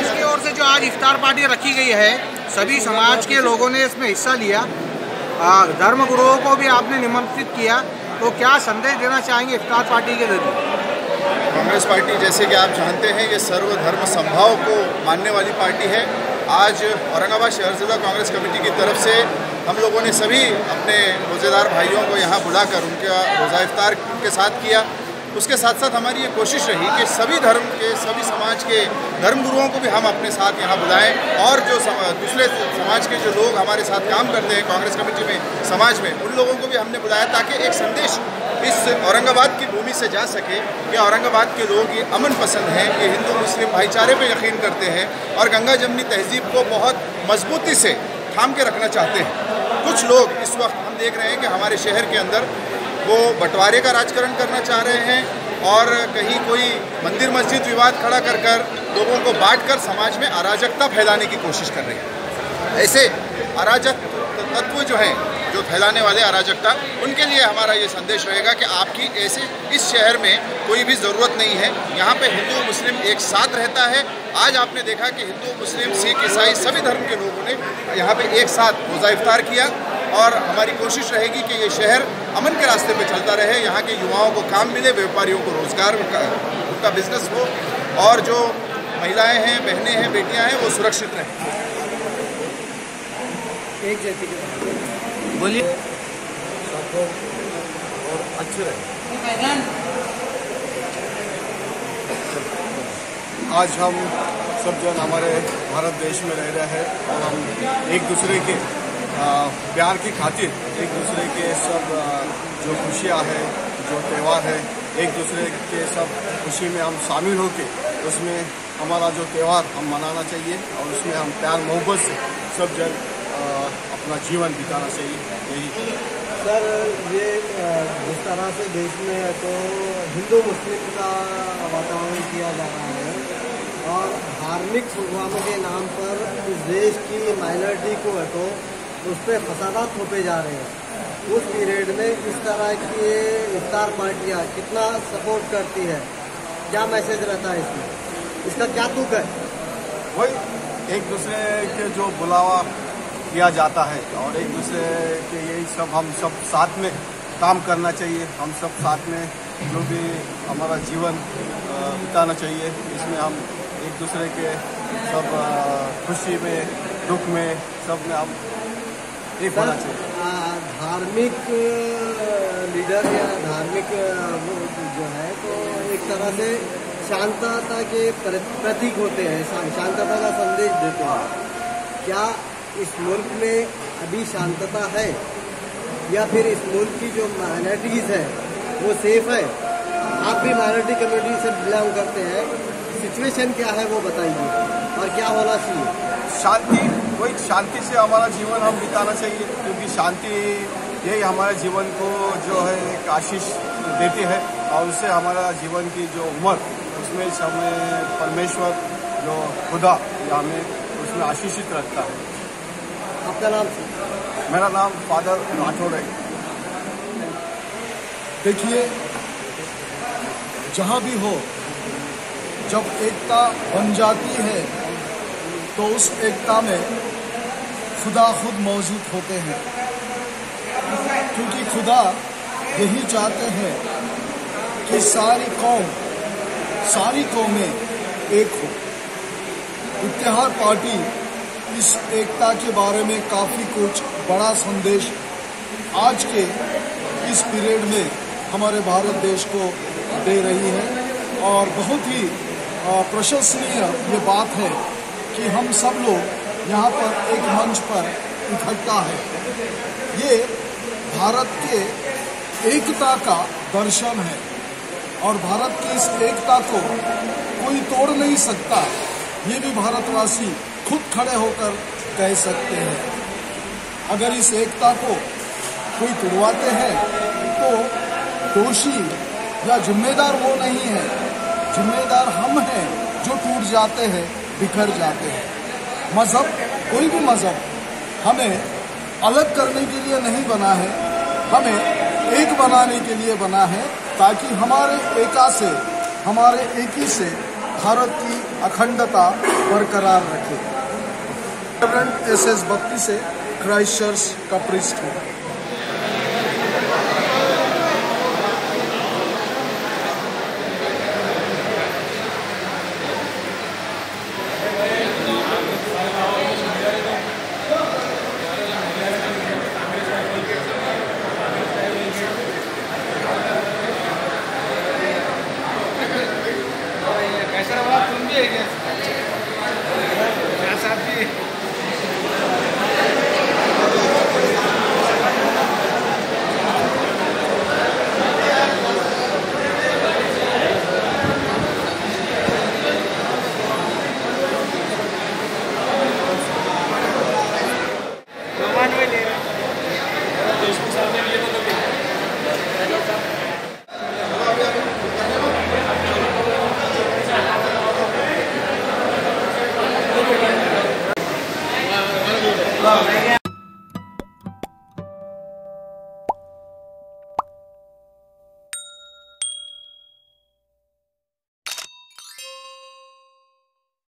इसकी ओर से जो आज इफ्तार पार्टी रखी गई है, सभी समाज के लोगों ने इसमें हिस्सा लिया। धर्म गुरुओं को भी आपने निमंत्रित किया। तो क्या संदेश देना चाहेंगे इफ्तार पार्टी के ज़रिए कांग्रेस पार्टी, जैसे कि आप जानते हैं, ये सर्वधर्म संभाव को मानने वाली पार्टी है। आज औरंगाबाद शहर जिला कांग्रेस कमेटी की तरफ़ से हम लोगों ने सभी अपने रोज़ेदार भाइयों को यहाँ बुलाकर उनका रोज़ा इफ्तार के साथ किया। उसके साथ साथ हमारी ये कोशिश रही कि सभी धर्म के, सभी समाज के धर्म गुरुओं को भी हम अपने साथ यहाँ बुलाएँ और जो दूसरे समाज के जो लोग हमारे साथ काम करते हैं, कांग्रेस कमेटी में, समाज में, उन लोगों को भी हमने बुलाया ताकि एक संदेश इस औरंगाबाद की भूमि से जा सके कि औरंगाबाद के लोग ये अमन पसंद हैं, ये हिंदू मुस्लिम भाईचारे पर यकीन करते हैं और गंगा जमनी तहजीब को बहुत मजबूती से थाम के रखना चाहते हैं। कुछ लोग इस वक्त हम देख रहे हैं कि हमारे शहर के अंदर वो बंटवारे का राजकरण करना चाह रहे हैं और कहीं कोई मंदिर मस्जिद विवाद खड़ा कर कर लोगों को बांट कर समाज में अराजकता फैलाने की कोशिश कर रहे हैं। ऐसे अराजक तत्व जो हैं, जो फैलाने वाले अराजकता, उनके लिए हमारा ये संदेश रहेगा कि आपकी ऐसे इस शहर में कोई भी ज़रूरत नहीं है। यहाँ पे हिंदू मुस्लिम एक साथ रहता है। आज आपने देखा कि हिंदू, मुस्लिम, सिख, ईसाई सभी धर्म के लोगों ने यहाँ पे एक साथ रोज़ा इफ्तार किया। और हमारी कोशिश रहेगी कि ये शहर अमन के रास्ते पे चलता रहे यहाँ के युवाओं को काम मिले व्यापारियों को रोज़गार उनका बिज़नेस हो और जो महिलाएँ हैं बहनें हैं बेटियाँ हैं वो सुरक्षित रहें। एक जैसे बोलिए। और अच्छे रहे। आज हम सब जन हमारे भारत देश में रह रहे हैं और हम एक दूसरे के प्यार की खातिर एक दूसरे के सब जो खुशियाँ हैं, जो त्यौहार है, एक दूसरे के सब खुशी में हम शामिल होके उसमें हमारा जो त्यौहार हम मनाना चाहिए और उसमें हम प्यार, मोहब्बत से सब जन अपना जीवन बिताना चाहिए। यही। सर, ये जिस तरह से देश में है तो हिंदू, मुस्लिम का वातावरण किया जा रहा है और धार्मिक प्रोग्रामों के नाम पर इस देश की माइनॉरिटी को है तो उस पर फसादात थोपे जा रहे हैं। उस पीरियड में इस तरह की इफ्तार पार्टियाँ कितना सपोर्ट करती है? क्या मैसेज रहता है इसमें? इसका क्या तुक है? वही, एक दूसरे के जो बुलावा किया जाता है और एक दूसरे के यही सब हम सब साथ में काम करना चाहिए। हम सब साथ में जो भी हमारा जीवन बिताना चाहिए। इसमें हम एक दूसरे के सब खुशी में, दुख में, सब में हम एक होना चाहिए धार्मिक लीडर या धार्मिक जो है तो एक तरह से शांतता के प्रतीक होते हैं शांतता का संदेश देते हैं। क्या इस मुल्क में अभी शांतता है? या फिर इस मुल्क की जो माइनॉरिटीज़ है वो सेफ़ है? आप भी माइनॉरिटी कम्युनिटी से बिलोंग करते हैं। सिचुएशन क्या है वो बताइए। और क्या होना चाहिए? शांति वही शांति से हमारा जीवन हम बिताना चाहिए क्योंकि शांति यही हमारे जीवन को जो है एक आशीष देती है और उससे हमारा जीवन की जो उम्र उसमें हमें परमेश्वर जो खुदा हमें उसमें आशीषित रखता है। आपका नाम? मेरा नाम फादर राठौर है। देखिए जहाँ भी हो जब एकता बन जाती है तो उस एकता में खुदा खुद मौजूद होते हैं। क्योंकि खुदा यही चाहते हैं कि सारी कौम, सारी कौमें एक हो। इतिहाद पार्टी इस एकता के बारे में काफ़ी कुछ बड़ा संदेश आज के इस पीरियड में हमारे भारत देश को दे रही है। और बहुत ही प्रशंसनीय ये बात है कि हम सब लोग यहाँ पर एक मंच पर इकट्ठा है। ये भारत के एकता का दर्शन है और भारत की इस एकता को कोई तोड़ नहीं सकता। ये भी भारतवासी खुद खड़े होकर कह सकते हैं। अगर इस एकता को कोई तोड़वाते हैं तो दोषी या जिम्मेदार वो नहीं है। जिम्मेदार हम हैं जो टूट जाते हैं, बिखर जाते हैं। मज़हब, कोई भी मज़हब, हमें अलग करने के लिए नहीं बना है, हमें एक बनाने के लिए बना है, ताकि हमारे एका से, हमारे एक से भारत की अखंडता बरकरार रखे। एस एस बत्ती से क्राइस्ट चर्च का प्रिस्ट हूँ। Obrigado.